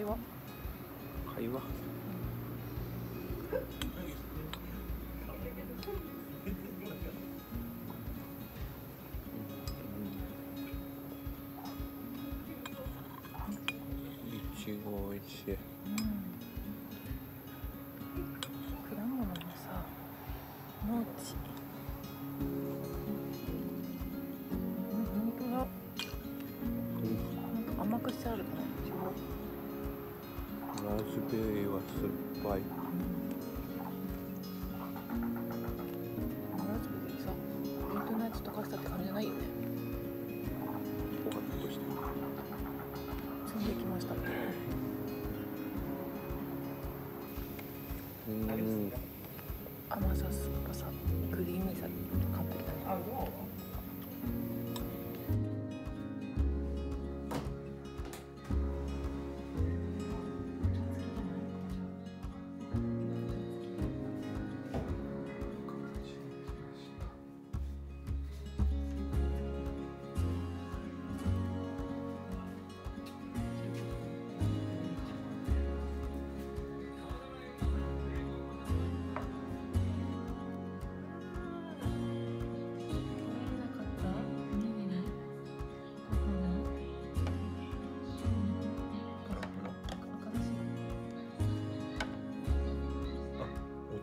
会話？会話？いちごおいしい。果物のさモチうん本当だ。なんか甘くしてあるねラズベリーは酸っぱいラズベリーさミートナッツ溶かしたって感じじゃないよね。ポカッとして積んできました。うん。甘さ酸っ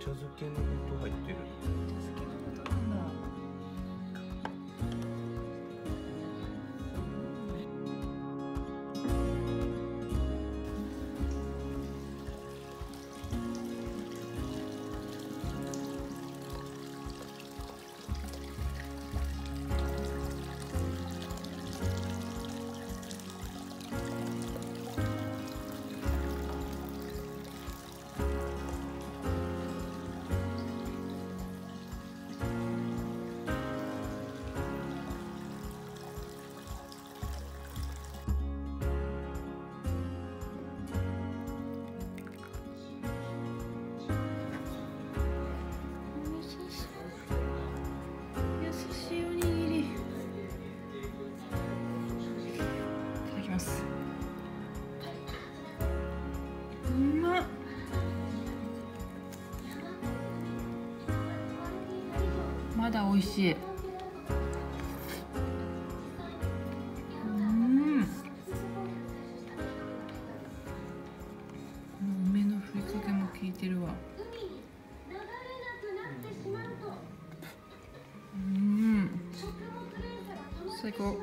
茶漬けのこと入ってる。美味しい。うん。梅のふりかけも効いてるわ。うん。最高